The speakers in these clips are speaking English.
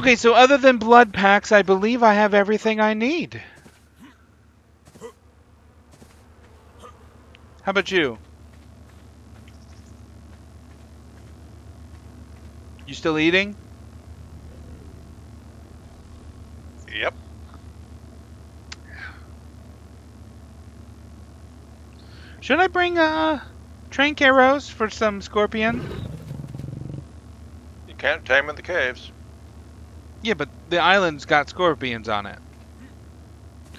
Okay, so other than blood packs, I believe I have everything I need. How about you? You still eating? Yep. Should I bring uh trank arrows for some scorpions? You can't tame in the caves. Yeah, but the island's got scorpions on it.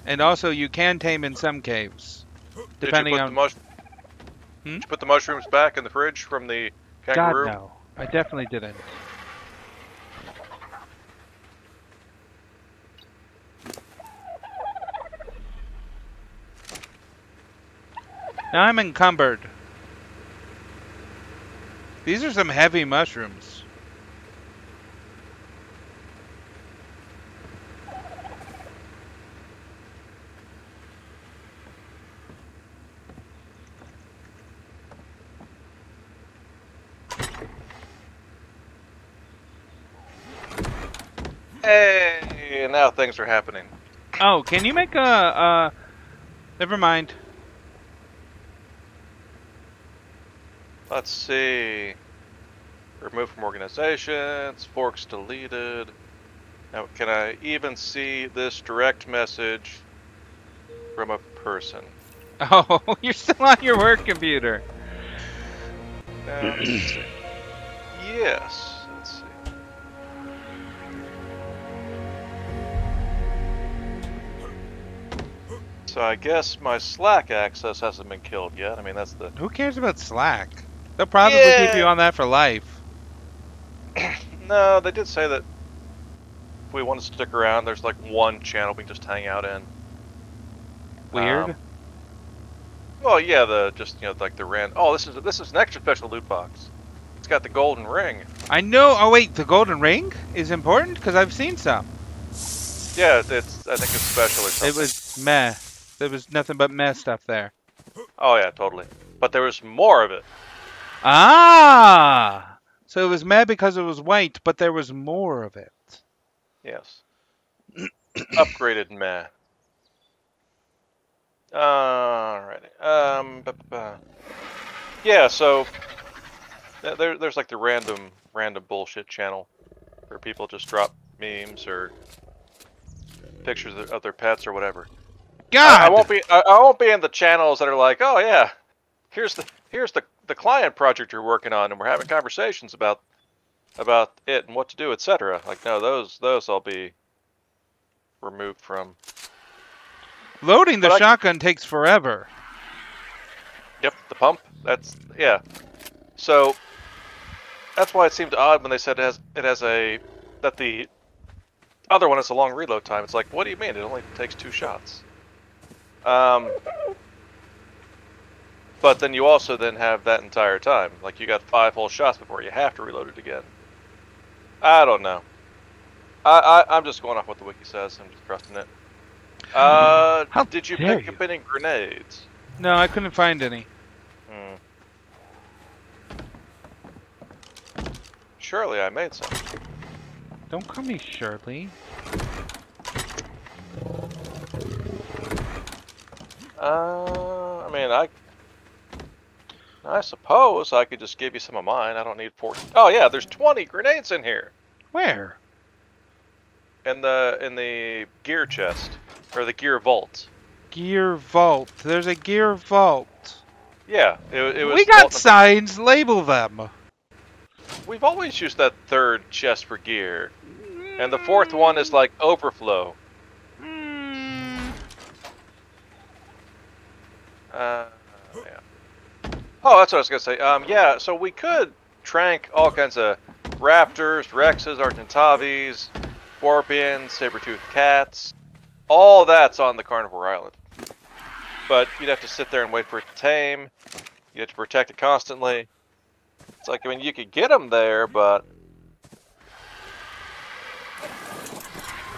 And also you can tame in some caves. Depending Did you put on the Hmm? Did you put the mushrooms back in the fridge from the kangaroo? God no. I definitely didn't. Now I'm encumbered. These are some heavy mushrooms. Hey, now things are happening. Oh, can you make a uh never mind. Let's see. Removed from organizations, forks deleted. Now, can I even see this direct message from a person? Oh, you're still on your work computer. Uh. Yes. So I guess my Slack access hasn't been killed yet. I mean, that's the Who cares about Slack? They'll probably Yeah. keep you on that for life. no. They did say that if we want to stick around, there's like one channel we can just hang out in. Weird. Um, Well, yeah, the just you know like the rand. Oh, this is this is an extra special loot box. It's got the golden ring. I know. Oh wait, the golden ring is important because I've seen some. Yeah, it's I think it's special or something. It was meh. There was nothing but meh up there. Oh yeah, totally. But there was more of it. Ah, so it was mad because it was white, but there was more of it. Yes. Upgraded meh. Alrighty. Um. Yeah. So there, there's like the random, random bullshit channel where people just drop memes or pictures of their pets or whatever. God, I, I won't be. I, I won't be in the channels that are like, oh yeah, here's the here's the the client project you're working on, and we're having conversations about about it and what to do, etc. Like, no, those those I'll be removed from. loading the but I- shotgun takes forever. Yep, the pump. That's yeah. So that's why it seemed odd when they said it has it has a that the other one has a long reload time. It's like, what do you mean? It only takes two shots. Um, but then you also then have that entire time. Like you got five whole shots before you have to reload it again. I don't know. I, I I'm just going off what the wiki says. I'm just trusting it. Uh, How did you dare pick up any grenades? No, I couldn't find any. Hmm. Surely I made some. Don't call me Shirley. Uh, I mean, I, I suppose I could just give you some of mine. I don't need 40. Oh yeah, there's 20 grenades in here. Where? In the in the gear chest or the gear vault. Gear vault. There's a gear vault. Yeah, it, it was. we got signs. Label them. We've always used that third chest for gear, and the fourth one is like overflow. Uh, yeah. Oh, that's what I was gonna say. Um, yeah. So we could trank all kinds of raptors, rexes, argentavis, scorpions, saber-toothed cats. All that's on the carnivore island. But you'd have to sit there and wait for it to tame. You have to protect it constantly. It's like I mean, you could get them there, but.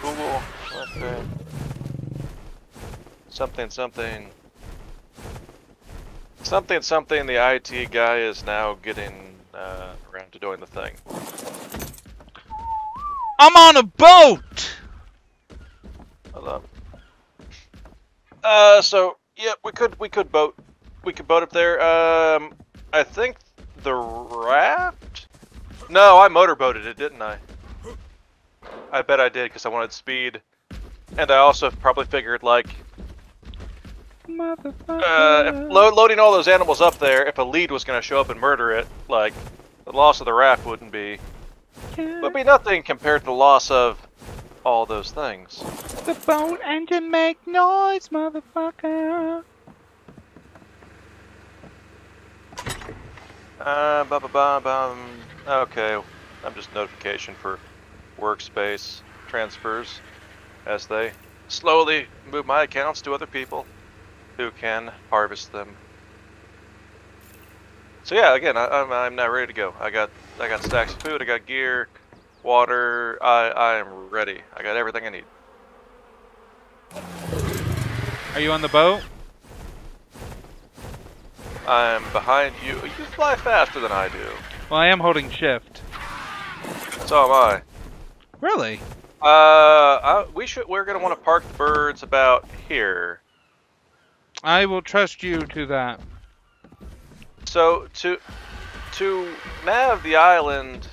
Google. Okay. Something, something. Something, something, the IT guy is now getting uh, around to doing the thing. I'm on a boat. Hold on. Uh, so yeah, we could we could boat we could boat up there. Um, I think the raft. No, I motorboated it, didn't I? I bet I did because I wanted speed, and I also probably figured like. Uh, if lo- loading all those animals up there. If a lead was going to show up and murder it, like the loss of the raft wouldn't be would be nothing compared to the loss of all those things. The boat engine make noise, motherfucker. Uh, ba ba ba bum. Okay, I'm just notification for workspace transfers as they slowly move my accounts to other people who can harvest them. So yeah, again, I, I'm I'm now ready to go. I got I got stacks of food, I got gear, water. I I am ready. I got everything I need. Are you on the boat? I'm behind you. You fly faster than I do. Well, I am holding shift. So am I. Really? Uh, I, we should. We're gonna want to park the birds about here. I will trust you to that. So to to nav the island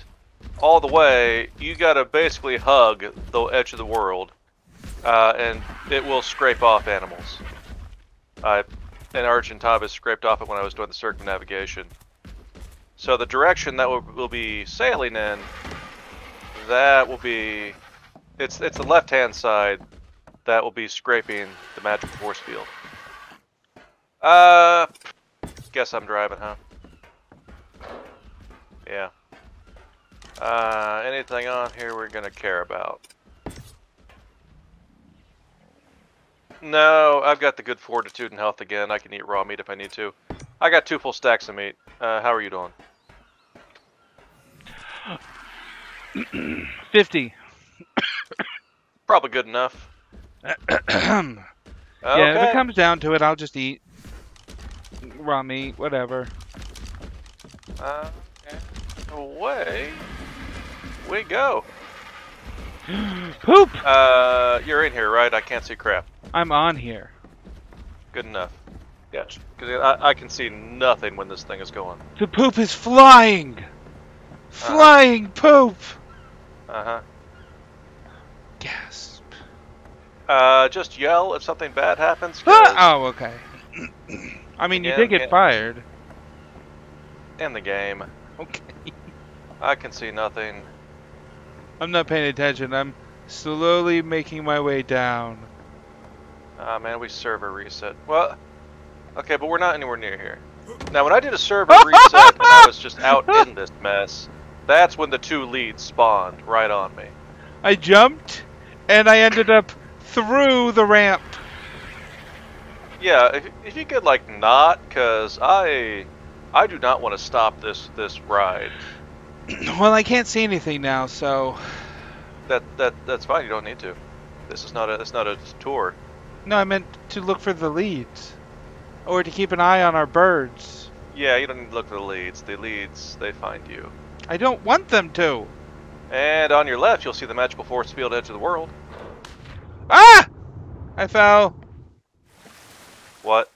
all the way, you gotta basically hug the edge of the world, uh, and it will scrape off animals. I and Argentavis scraped off it when I was doing the circumnavigation. So the direction that we'll, we'll be sailing in, that will be, it's it's the left hand side that will be scraping the magical force field. Uh, guess I'm driving, huh? Yeah. Uh, anything on here we're gonna care about? No, I've got the good fortitude and health again. I can eat raw meat if I need to. I got two full stacks of meat. Uh, how are you doing? 50. Probably good enough. yeah, Okay. if it comes down to it, I'll just eat raw meat, whatever. Uh, okay. Away we go. Poop! Uh, you're in here, right? I can't see crap. I'm on here. Good enough. Yeah, because I, I can see nothing when this thing is going. The poop is flying! Flying poop! Uh huh. Gasp. Uh, just yell if something bad happens. Ah! Oh, okay. I mean, you did get fired. In the game, Okay. I can see nothing. I'm not paying attention. I'm slowly making my way down. Ah, man, we server reset. Well, okay, but we're not anywhere near here. Now, when I did a server reset and I was just out in this mess, that's when the two leads spawned right on me. I jumped, and I ended up through the ramp. Yeah, if, if you could like not, cause I, I do not want to stop this this ride. well, I can't see anything now, so That that that's fine. You don't need to. This is not a it's not a tour. no, I meant to look for the leads, or to keep an eye on our birds. Yeah, you don't need to look for the leads. The leads they find you. I don't want them to. And on your left, you'll see the magical force field edge of the world. Ah! I fell. What?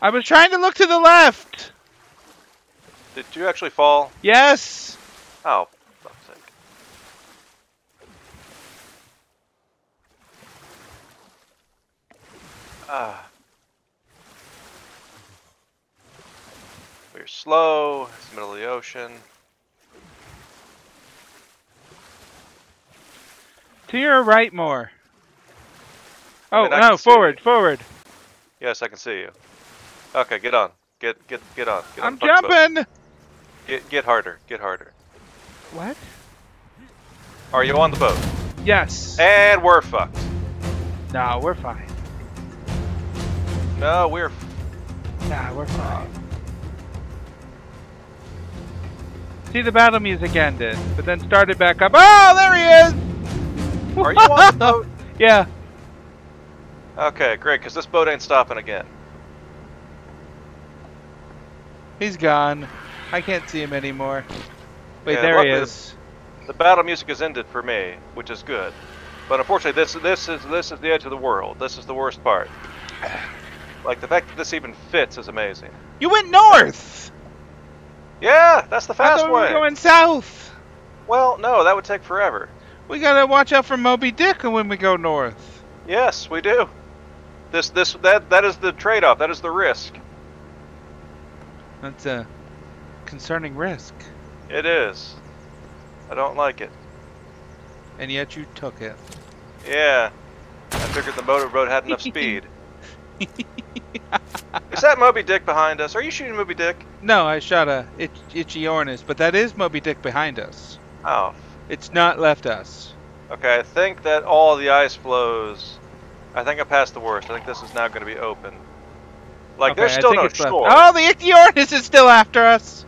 I was trying to look to the left. Did you actually fall? Yes. Oh, fuck's sake. Ah. We're slow. It's the middle of the ocean. To your right more. Oh, I Oh mean, no! Forward, forward. Yes, I can see you. Okay, get on. Get get get on. Get on I'm boat. jumping. Get get harder. Get harder. What? Are you on the boat? Yes. And we're fucked. No, we're fine. No, we're. Nah, we're fine. See, the battle music ended, but then started back up. Oh, there he is! Are you on the boat? Yeah. Okay, great. Because this boat ain't stopping again. He's gone. I can't see him anymore. Wait, Yeah, there he the- is. the battle music has ended for me, which is good. But unfortunately, this this is this is the edge of the world. This is the worst part. Like the fact that this even fits is amazing. You went north. Yeah, that's the I fast thought we were way. going south. Well, no, that would take forever. We gotta watch out for Moby Dick when we go north. Yes, we do. This this that that is the trade-off. That is the risk. That's a concerning risk, It is. I don't like it. and yet you took it. Yeah. I figured the motorboat had enough speed. is that Moby Dick behind us? Are you shooting Moby Dick? No, I shot a itch, ornis, but that is Moby Dick behind us. Oh, It's not left us. okay. I think that all the ice flows. I think I passed the worst. I think this is now going to be open. Like, Okay, there's still no it's left. shore. Oh, the Ichthyornis is still after us.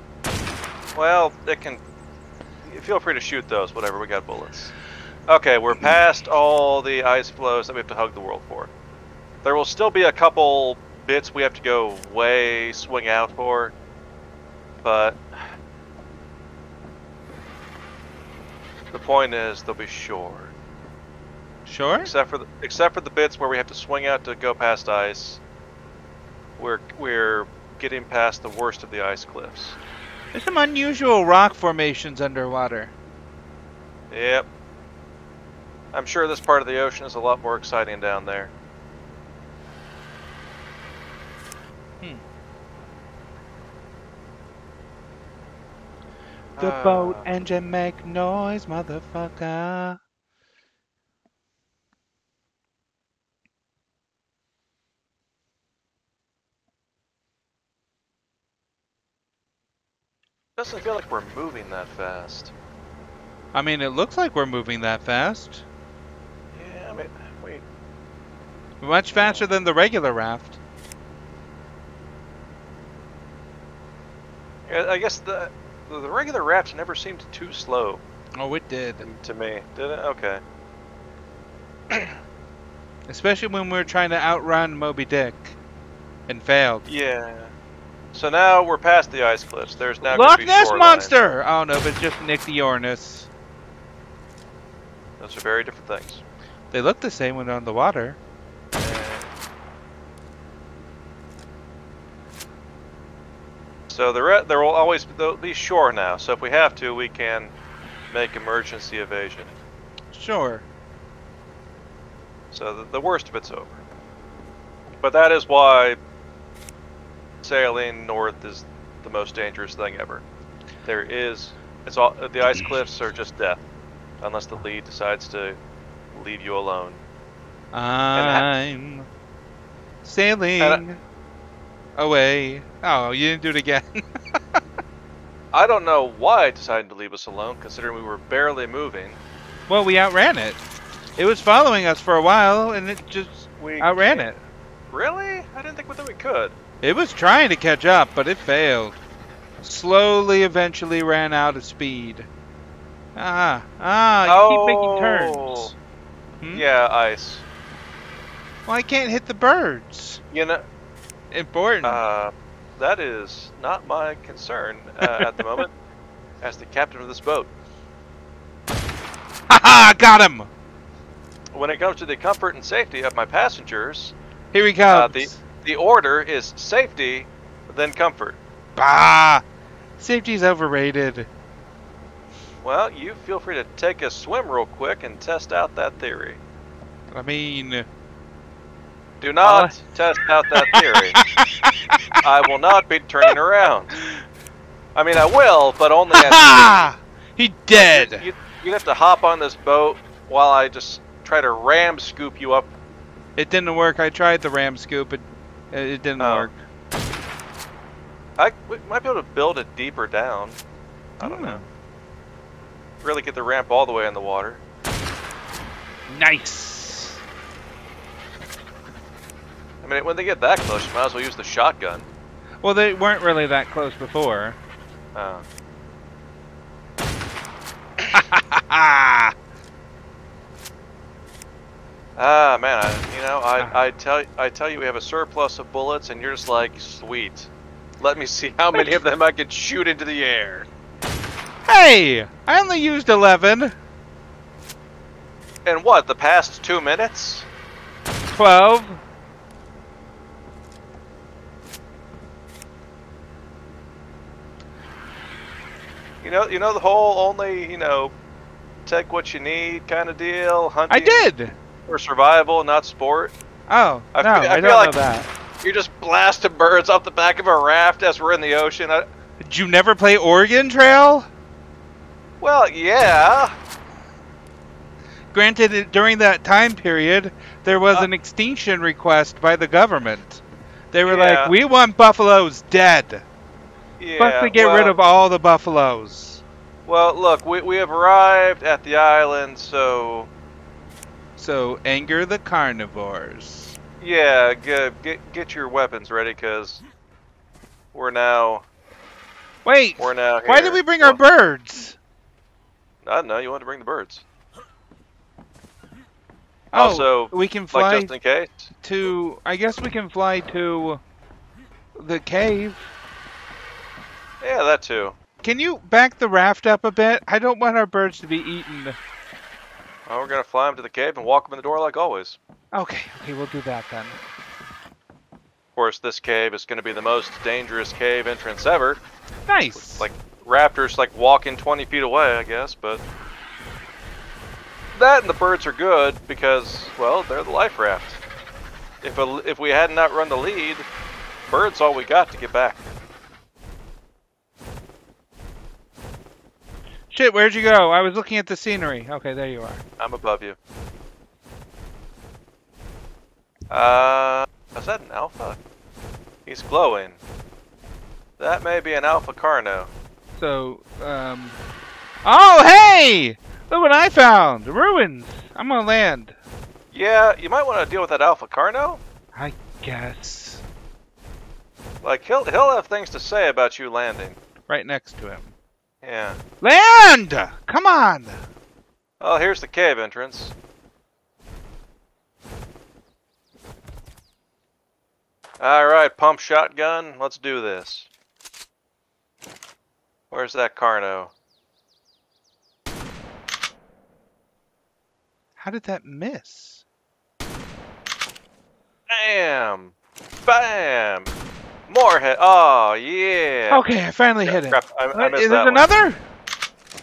Well, it can. Feel free to shoot those. Whatever. We got bullets. Okay, we're past all the ice flows that we have to hug the world for. There will still be a couple bits we have to go way swing out for, but the point is they'll be shore. Sure. Except for the, except for the bits where we have to swing out to go past ice. We're we're getting past the worst of the ice cliffs. There's some unusual rock formations underwater. Yep. I'm sure this part of the ocean is a lot more exciting down there. The Ah. boat engine make noise, motherfucker. Doesn't feel like we're moving that fast. I mean, it looks like we're moving that fast. Yeah, I mean, wait. Much faster than the regular raft. I guess the the regular rafts never seemed too slow Oh, it did. Mm, to me. Did it? Okay. Especially when we were trying to outrun Moby Dick. And failed. Yeah. So now we're past the ice cliffs. There's now Loch Ness. Monster! Oh no, but it's just Ichthyornis. Those are very different things. They look the same when they're on the water. So the re- there will always be shore now. So if we have to, we can make emergency evasion. Sure. So the, the worst of it's over. But that is why sailing north is the most dangerous thing ever. There is it's all the ice cliffs are just death, unless the lead decides to leave you alone. I'm sailing away. Oh, you didn't do it again. I don't know why it decided to leave us alone, considering we were barely moving. well, we outran it. It was following us for a while, and it just We outran it. Really? I didn't think that we could. It was trying to catch up, but it failed. Slowly, eventually ran out of speed. Ah, ah, you keep making Oh. turns. Hmm? Yeah, ice. Well, I can't hit the birds. You know, Important. uh, that is not my concern uh, at the moment, as the captain of this boat. Ha ha! Got him! When it comes to the comfort and safety of my passengers, Here he uh, the the order is safety, then comfort. Bah! Safety's overrated. Well, you feel free to take a swim real quick and test out that theory. I mean, Do not uh, test out that theory. I will not be turning around. I mean, I will, but only at! He dead. You, you have to hop on this boat while I just try to ram scoop you up. It didn't work. I tried the ram scoop. It it didn't Oh. work. I we might be able to build it deeper down. I don't Hmm. know. Really get the ramp all the way in the water. Nice. I mean, when they get that close, you might as well use the shotgun. Well, they weren't really that close before. Uh, Ah! man, I, you know. I, I tell I tell you we have a surplus of bullets, and you're just like, sweet. Let me see how many of them I can shoot into the air. Hey! I only used 11. In what, the past two minutes? 12. You know, you know the whole only, you know, take what you need kind of deal. Hunting I did! For survival, not sport. Oh, I no, feel- I I, feel don't like- know that. You're just blasting birds off the back of a raft as we're in the ocean. I, Did you never play Oregon Trail? well, yeah. Granted, during that time period, there was Uh, an extinction request by the government. They were Yeah. like, we want buffaloes dead. Yeah. Supposed to get well, rid of all the buffaloes. Well, look, we, we have arrived at the island, so So, anger the carnivores. yeah, get get, get your weapons ready, cause we're now Wait, we're now. why did we bring our birds? I don't know. You wanted to bring the birds. Oh, Also, we can Like fly just in case. to. I guess we can fly to the cave. Yeah, that too. Can you back the raft up a bit? I don't want our birds to be eaten. Well, we're gonna fly them to the cave and walk them in the door like always. Okay, okay, we'll do that then. Of course, this cave is gonna be the most dangerous cave entrance ever. Nice. Like raptors, like walking 20 feet away, I guess. But that and the birds are good because, well, they're the life raft. If a, if we had not run the lead, birds all we got to get back. Shit, where'd you go? I was looking at the scenery. Okay, there you are. I'm above you. Uh, is that an alpha? He's glowing. That may be an alpha carno. So, um. Oh, hey! Look what I found! Ruins! I'm on land. Yeah, you might want to deal with that alpha carno. I guess. Like he'll he'll have things to say about you landing. Right next to him. Yeah. Land! Come on! Oh, here's the cave entrance. All right, pump shotgun. Let's do this. Where's that carno? How did that miss? Bam! Bam! More hit. Oh yeah. Okay, I finally hit it. Crap, I, I missed Is that there one. another?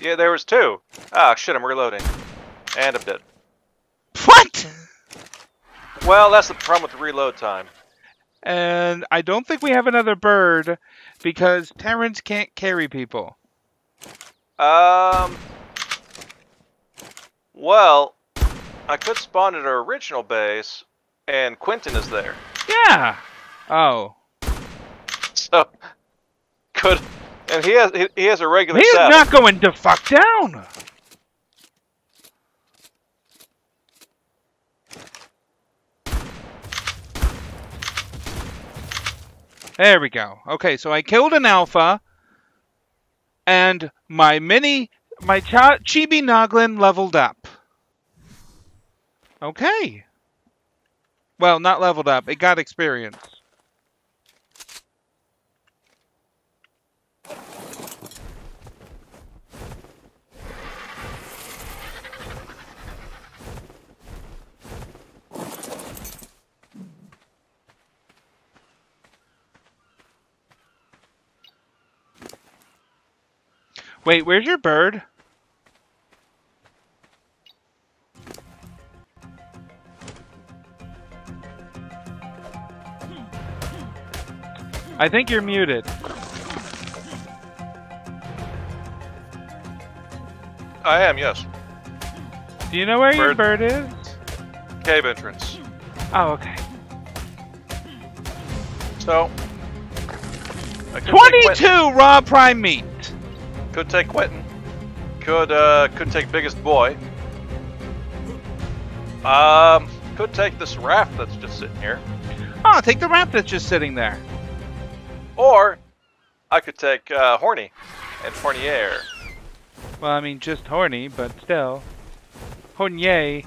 Yeah, there was two. Ah, shit! I'm reloading, and I'm dead. What? Well, that's the problem with the reload time. And I don't think we have another bird because Terrence can't carry people. Um. Well, I could spawn at our original base, and Quentin is there. Yeah. Oh. So could, and he has he, has a regular He's saddle. not going to fuck down. There we go. Okay, so I killed an alpha, and my mini, my cha- chibi noglin leveled up. Okay. Well, not leveled up. It got experience. Wait, where's your bird? I think you're muted. I am, yes. Do you know where your Bird. bird is? Cave entrance. Oh, okay. So. I could take Quentin. 22 raw prime meat. Could take Quentin. Could uh could take biggest boy. Um, could take this raft that's just sitting here, Oh, take the raft that's just sitting there. or I could take uh, Horny and hornier. Well, I mean, just horny, but still. Hornier.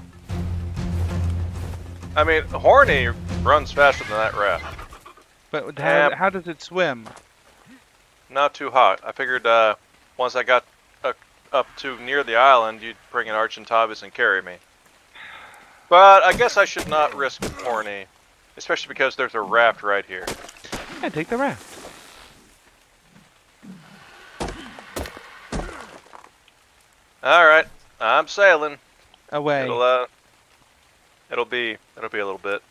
I mean, Horny runs faster than that raft. But how, Yep. how does it swim? Not too hot. I figured uh, once I got uh, up to near the island, you'd bring an Argentavis and carry me. But I guess I should not risk Horny, especially because there's a raft right here. Yeah, take the raft. All right, I'm sailing. Away. It'll uh, it'll be it'll be a little bit.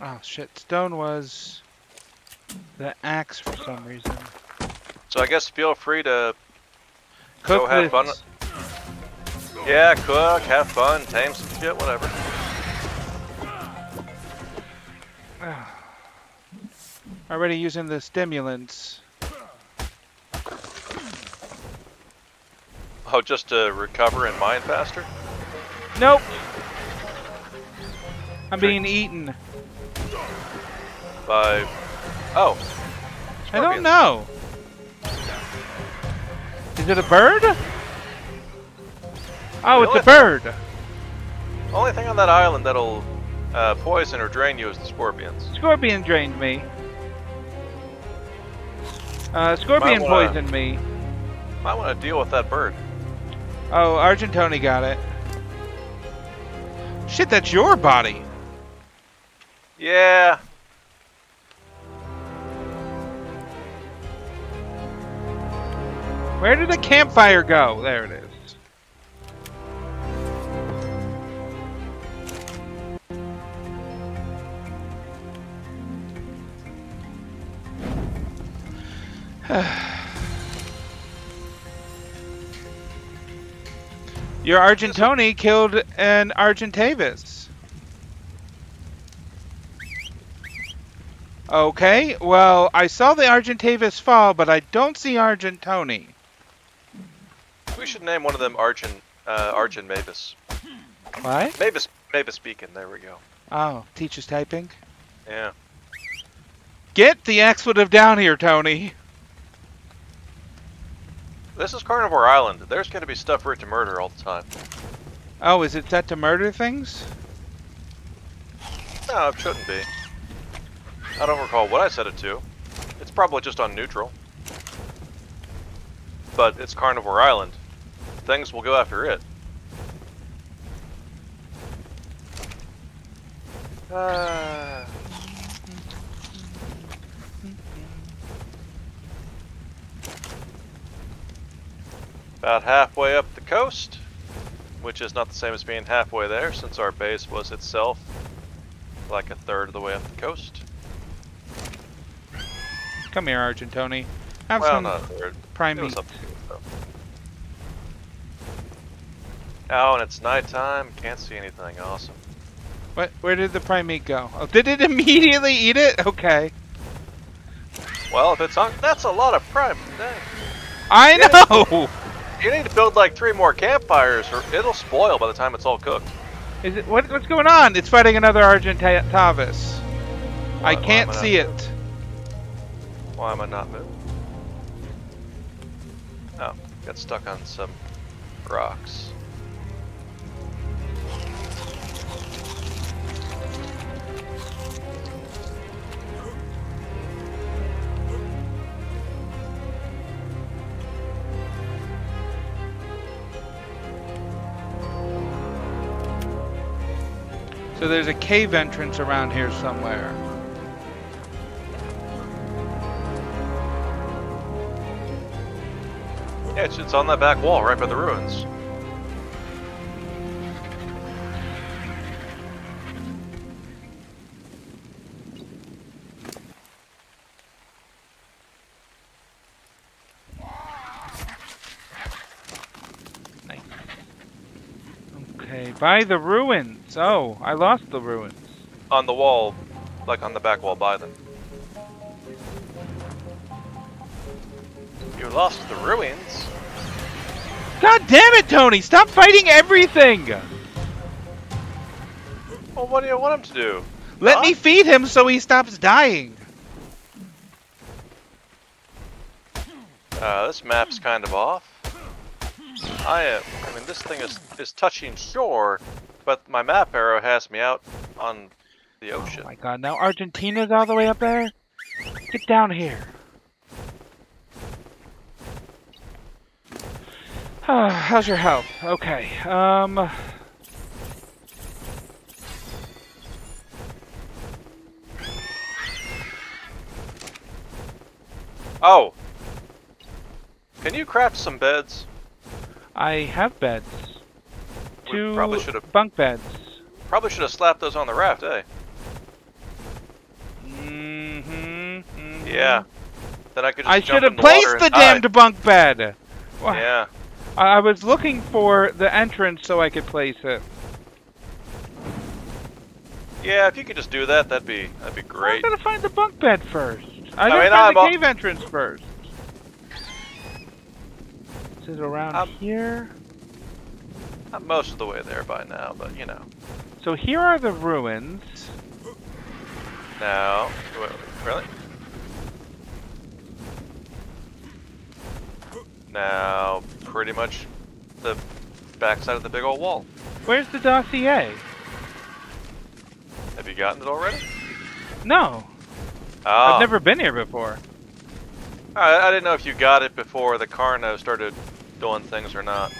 Oh shit, stone was the axe for some reason. So I guess feel free to Cook Go have fun. yeah cook, have fun, tame some shit, whatever. Already using the stimulants. Oh, just to recover and mine faster. Nope. I'm being eaten. By oh, I don't know. Is it a bird? Oh, it's a bird. only thing on that island that'll uh, poison or drain you is the scorpions. Scorpion drained me. Uh, scorpion wanna- poisoned me. Might want to deal with that bird. Oh, Argentoni got it. Shit, that's your body. Yeah. Where did the campfire go? There it is. Your Argentoni killed an Argentavis. Okay, well, I saw the Argentavis fall, but I don't see Argentoni. We should name one of them Argent, uh, Argent Mavis. What? Mavis, Mavis Beacon. There we go. Oh, teacher's typing. Yeah. Get the expletive down here, Tony. This is Carnivore Island. There's going to be stuff for it to murder all the time. Oh, is it set to murder things? No, it shouldn't be. I don't recall what I set it to. It's probably just on neutral. But it's Carnivore Island. Things will go after it. Ah. About halfway up the coast, which is not the same as being halfway there, since our base was itself like a third of the way up the coast. Come here, Argentoni. Have well, some not a third. prime meat. up to you, though. Oh, and it's nighttime. Can't see anything. Awesome. What? Where did the prime meat go? Oh, did it immediately eat it? Okay. Well, if it's on, that's a lot of prime. Dang. I Yeah. know. You need to build like three more campfires, or it'll spoil by the time it's all cooked. Is it what, what's going on? It's fighting another Argentavis. Why- I can't I see it. Why am I not moving? Oh, got stuck on some rocks. So there's a cave entrance around here somewhere. Yeah, it's, it's on that back wall right by the ruins. Okay, by the ruins. Oh, I lost the ruins. On the wall, like on the back wall by them. You lost the ruins? God damn it, Tony! Stop fighting everything! Well, what do you want him to do? Let Huh? me feed him so he stops dying. Uh, this map's kind of off. I, uh, I mean, this thing is is touching shore, but my map arrow has me out on the Oh ocean. my god, now Argentoni's all the way up there? Get down here. How's your health? Okay. Um. Oh! Can you craft some beds? I have beds. Two probably should have bunk beds. probably should have slapped those on the raft, eh? Mm-hmm. Yeah. Then I could just I jump should have the placed the die. damned bunk bed. Wha- Yeah. I was looking for the entrance so I could place it. Yeah, if you could just do that, that'd be that'd be great. I gotta find the bunk bed first. I I gotta mean, find I'm the cave entrance first. Is it around Um, here? Not most of the way there by now, but you know. So here are the ruins. Now, wait, really? Now, pretty much the backside of the big old wall. Where's the dossier? Have you gotten it already? No, Oh, I've never been here before. I, I didn't know if you got it before the Carno started doing things or not.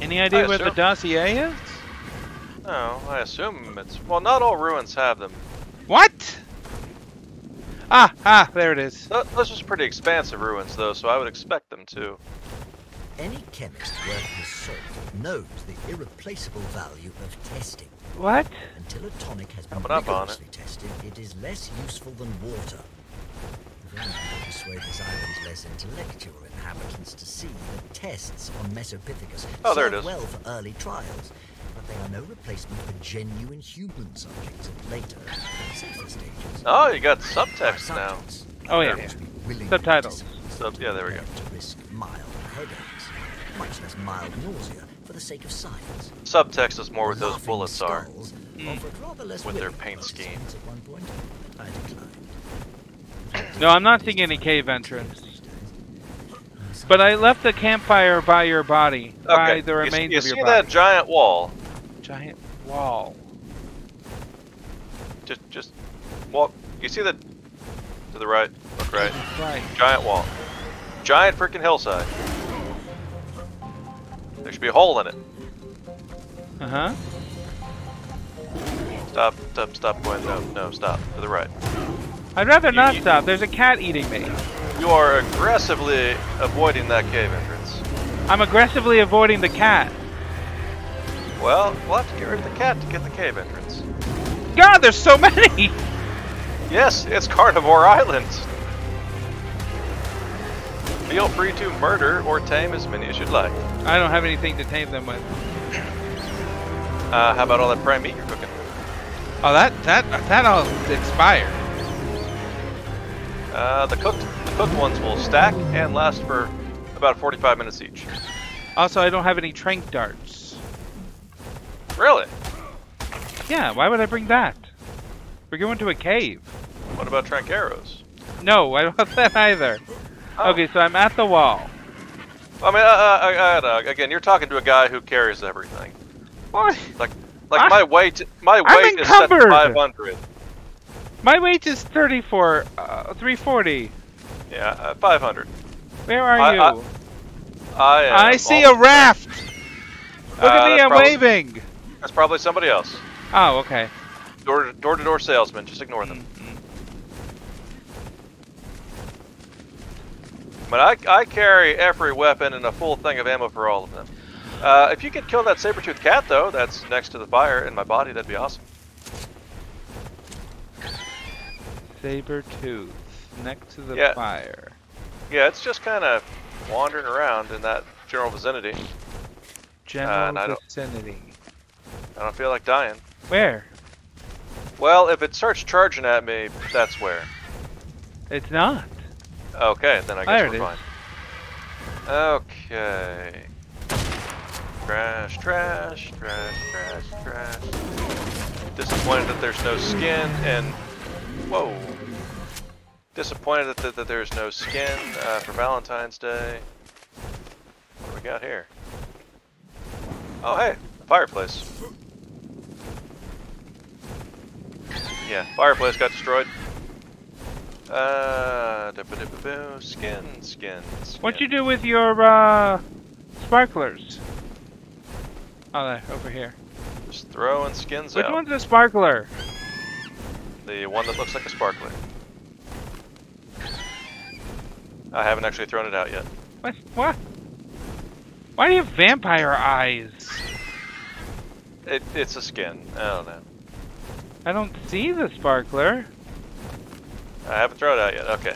Any idea I where the dossier is? No, I assume it's well. Not all ruins have them. What? Ah, ah, there it is. Th- Those are pretty expansive ruins, though, so I would expect them to. Any chemist worth his salt knows the irreplaceable value of testing. What? Until a tonic has been Coming up on it. rigorously tested, it is less useful than water. If only we could persuade this island's less intellectual inhabitants to see that tests on Mesopithecus Oh, there it serve is. well for early trials, but they are no replacement for genuine human subjects at later, safer stages. Oh, you got subtext now. Oh, yeah, yeah. we willingly Subtitles. disciple Sub- yeah, there we go. To risk mild headaches, much less mild nausea, for the sake of science. Subtext is more what those Laughing bullets are. Mm. offered rather less With their paint scheme. At one point, I declined. No, I'm not seeing any cave entrance. But I left the campfire by your body, by Okay, the you, remains you of your body. You see that giant wall? giant wall. Just, just walk. You see the to the right? Look right. Right. Giant wall. Giant freaking hillside. There should be a hole in it. Uh huh. Stop, stop, stop going. No, no, stop. To the right. I'd rather not you- stop. There's a cat eating me. You are aggressively avoiding that cave entrance. I'm aggressively avoiding the cat. Well, we'll have to get rid of the cat to get the cave entrance. God, there's so many. Yes, it's Carnivore Island. Feel free to murder or tame as many as you'd like. I don't have anything to tame them with. Uh, how about all that prime meat you're cooking? Oh, that that that all expired. Uh, the cooked the cooked ones will stack and last for about 45 minutes each. Also, I don't have any trank darts. Really? Yeah, why would I bring that? We're going to a cave. What about trank arrows? No, I don't have that either. Oh. Okay, so I'm at the wall. I mean, uh, uh, uh, uh, again, you're talking to a guy who carries everything. What? Like, like I- my weight, my weight is set to 500. My weight is 34, uh, 340. Yeah, uh, 500. Where are I- you? I- I I see a raft. Look Uh, at me, I'm probably- waving. That's probably somebody else. Oh, okay. Door to door, to door salesman. Just ignore them. But I, I carry every weapon and a full thing of ammo for all of them. Uh, if you could kill that saber-toothed cat, though, that's next to the fire in my body, that'd be awesome. Saber tooth next to the Yeah. fire. Yeah, it's just kind of wandering around in that general vicinity. General uh, and I don't- vicinity. I don't feel like dying. Where? Well, if it starts charging at me, that's where. It's not. Okay, then I guess we're fine. Okay. Trash, trash, trash, trash, trash. Disappointed that there's no skin and whoa. Disappointed that, that, that there's no skin uh, for Valentine's Day. What do we got here? Oh hey, fireplace. Yeah, fireplace got destroyed. Uh, da -ba -da -ba -boo. skin, skin, skin. What'd you do with your uh, sparklers? Oh, there, over here. Just throwing skins Which out. one's a sparkler? The one that looks like a sparkler. I haven't actually thrown it out yet. What? What? Why do you have vampire eyes? It, it's a skin. I don't know. I don't see the sparkler. I haven't thrown it out yet. Okay.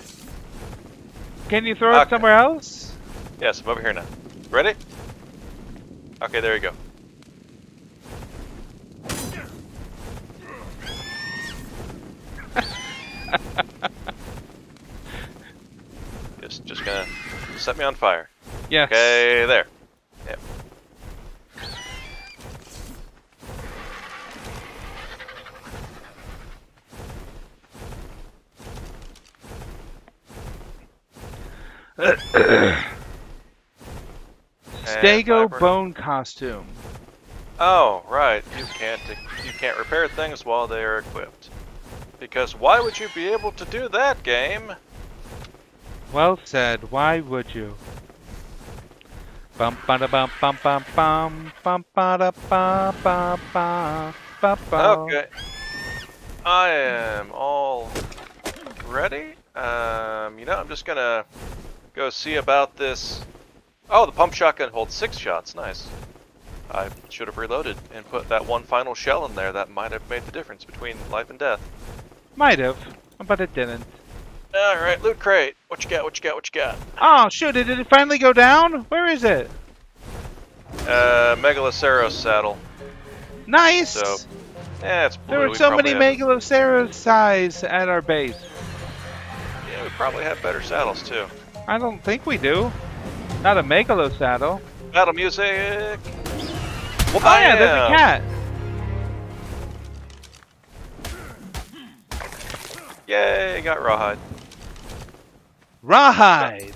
Can you throw it somewhere else? Yes, I'm over here now. Ready? Okay, there you go. just, just gonna set me on fire. Yeah. Okay, there. Yep. Stego bone costume. Oh, right. You can't you can't repair things while they are equipped. Because why would you be able to do that, game? Well said. Why would you? Bum ba da bum bum bum bum bum ba da ba ba ba ba ba. Okay. I am all ready. Um, you know, I'm just gonna go see about this. Oh, the pump shotgun holds six shots. Nice. I should have reloaded and put that one final shell in there. That might have made the difference between life and death. Might have, but it didn't. All right, loot crate. What you got? What you got? What you got? Oh shoot! Did it finally go down? Where is it? Uh, Megaloceros saddle. Nice. So, Yeah, it's blue. there were so probably many have- Megaloceros size at our base. Yeah, we probably have better saddles too. I don't think we do. Not a Megalo saddle. Battle music. Oh yeah, there's a cat. Yay, got rawhide. Rawhide.